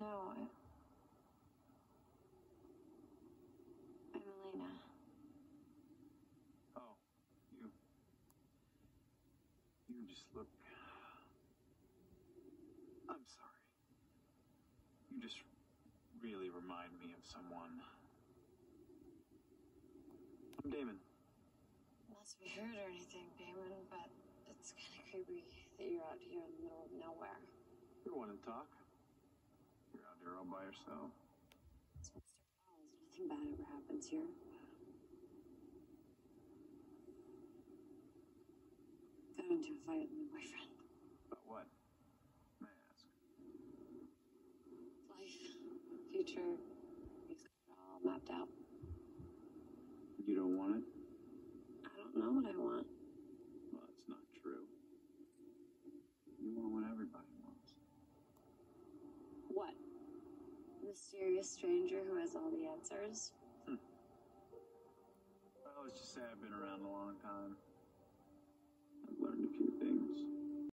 No, I... I'm Elena. Oh, you. You just look. I'm sorry. You just really remind me of someone. I'm Damon. Not to be rude or anything, Damon, but it's kind of creepy that you're out here in the middle of nowhere. You want to talk? You're out here all by yourself. It's Mystic Falls. Nothing bad ever happens here. Got into a fight with my boyfriend. About what? May I ask? Life, future, he's got it all mapped out. You don't want it? I don't know what I want. Well, that's not true. You want what everybody wants. What? Mysterious stranger who has all the answers? Hmm. Well, let's just say I've been around a long time. I've learned a few.